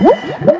Whoop!